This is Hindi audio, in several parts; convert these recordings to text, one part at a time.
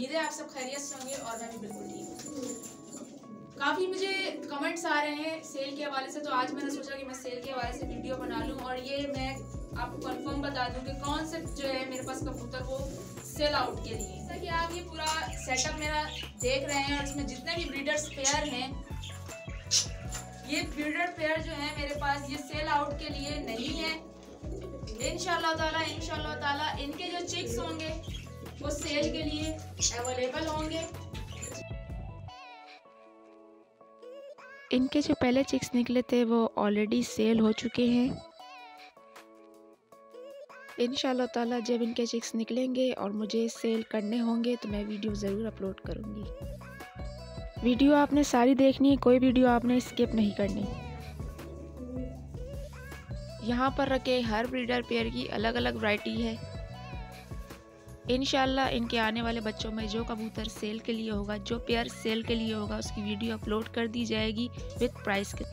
सब खैरियत से होंगे और मैं भी बिल्कुल ठीक हूँ। काफ़ी मुझे कमेंट्स आ रहे हैं सेल के हवाले से तो आज मैंने सोचा कि मैं सेल के हवाले से वीडियो बना लूँ और ये मैं आपको कंफर्म बता दूँ कि कौन से जो है मेरे पास कबूतर वो सेल आउट के लिए जैसा कि आप ये पूरा सेटअप मेरा देख रहे हैं और इसमें जितने भी ब्रीडर्स पेयर हैं, ये ब्रीडर पेयर जो है मेरे पास ये सेल आउट के लिए नहीं है। इनशाला ताला इनशाला ताला इनके जो चिक्स होंगे वो सेल के लिए अवेलेबल होंगे। इनके जो पहले चिक्स निकले थे, वो ऑलरेडी सेल हो चुके हैं। इन ताला जब इनके चिक्स निकलेंगे और मुझे सेल करने होंगे तो मैं वीडियो ज़रूर अपलोड करूँगी। वीडियो आपने सारी देखनी है, कोई वीडियो आपने स्किप नहीं करनी। यहाँ पर रखे हर ब्रीडर पेयर की अलग अलग वैरायटी है। इन इनके आने वाले बच्चों में जो कबूतर सेल के लिए होगा, जो पेयर सेल के लिए होगा, उसकी वीडियो अपलोड कर दी जाएगी विथ प्राइस के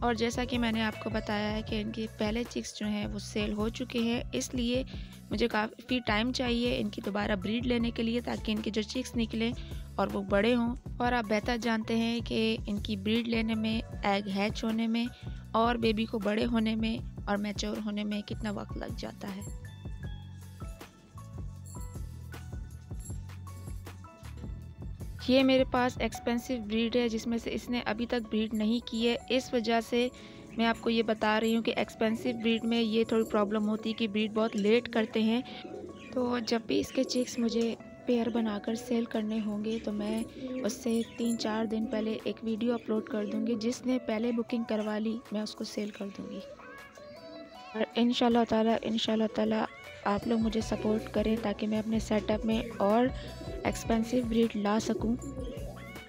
और जैसा कि मैंने आपको बताया है कि इनके पहले चिक्स जो हैं वो सेल हो चुके हैं, इसलिए मुझे काफ़ी टाइम चाहिए इनकी दोबारा ब्रीड लेने के लिए ताकि इनके जो चिक्स निकलें और वो बड़े हों। और आप बेहतर जानते हैं कि इनकी ब्रीड लेने में एग हैच होने में और बेबी को बड़े होने में और मैच्योर होने में कितना वक्त लग जाता है। ये मेरे पास एक्सपेंसिव ब्रीड है, जिसमें से इसने अभी तक ब्रीड नहीं की है। इस वजह से मैं आपको ये बता रही हूँ कि एक्सपेंसिव ब्रीड में ये थोड़ी प्रॉब्लम होती है कि ब्रीड बहुत लेट करते हैं। तो जब भी इसके चिक्स मुझे पेयर बनाकर सेल करने होंगे तो मैं उससे तीन चार दिन पहले एक वीडियो अपलोड कर दूँगी, जिसने पहले बुकिंग करवा ली, मैं उसको सेल कर दूँगी। और इन ताला इन ताला आप लोग मुझे सपोर्ट करें ताकि मैं अपने सेटअप में और एक्सपेंसिव ब्रीड ला सकूँ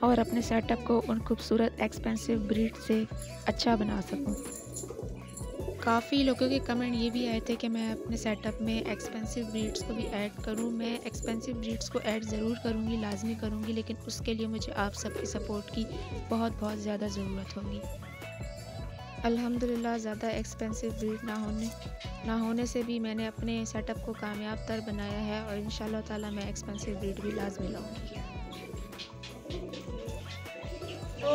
और अपने सेटअप को उन खूबसूरत एक्सपेंसिव ब्रीड से अच्छा बना सकूँ। काफ़ी लोगों के कमेंट ये भी आए थे कि मैं अपने सेटअप में एक्सपेंसिव ब्रीड्स को भी ऐड करूँ मैं एक्सपेंसिव ब्रीड्स को ऐड ज़रूर करूँगी, लाजमी करूँगी, लेकिन उसके लिए मुझे आप सबकी सपोर्ट की बहुत बहुत ज़्यादा ज़रूरत होगी अल्हम्दुलिल्लाह, ज़्यादा एक्सपेंसिव ब्रीड ना होने ना होने से भी मैंने अपने सेटअप को कामयाब तर बनाया है और इन ताला मैं एक्सपेंसिव ब्रीड भी लाजमी लाऊँगी। तो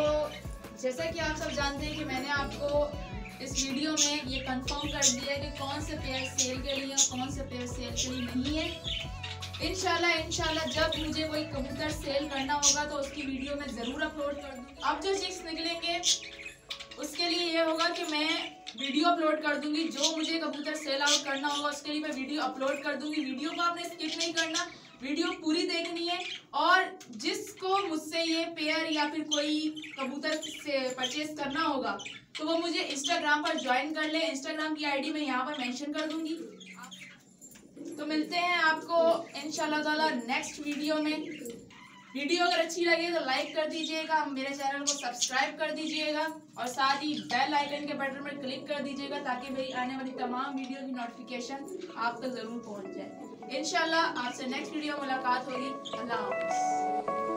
जैसा कि आप सब जानते हैं कि मैंने आपको इस वीडियो में ये कंफर्म कर दिया है कि कौन से पेयर सेल के लिए और कौन से पेयर सेल के लिए नहीं है। इनशाला इनशाला जब मुझे कोई कबूतर सेल करना होगा तो उसकी वीडियो मैं ज़रूर अपलोड कर दूँ अब जो चिक्स निकलेंगे उसके लिए ये होगा कि मैं वीडियो अपलोड कर दूँगी, जो मुझे कबूतर सेल आउट करना होगा, उसके लिए मैं वीडियो अपलोड कर दूँगी। वीडियो को आपने स्किप नहीं करना, वीडियो पूरी देखनी है और जिसको मुझसे ये पेयर या फिर कोई कबूतर से परचेज करना होगा तो वो मुझे इंस्टाग्राम पर ज्वाइन कर ले। इंस्टाग्राम की आईडी मैं यहाँ पर मेंशन कर दूँगी। तो मिलते हैं आपको इनशाला नेक्स्ट वीडियो में। वीडियो अगर अच्छी लगे तो लाइक कर दीजिएगा, मेरे चैनल को सब्सक्राइब कर दीजिएगा और साथ ही बेल आइकन के बटन पर क्लिक कर दीजिएगा ताकि मेरी आने वाली तमाम वीडियो की नोटिफिकेशन आप तक ज़रूर पहुँच जाए। इनशाला आपसे नेक्स्ट वीडियो मुलाकात होगी। अल्लाह हाफिज़।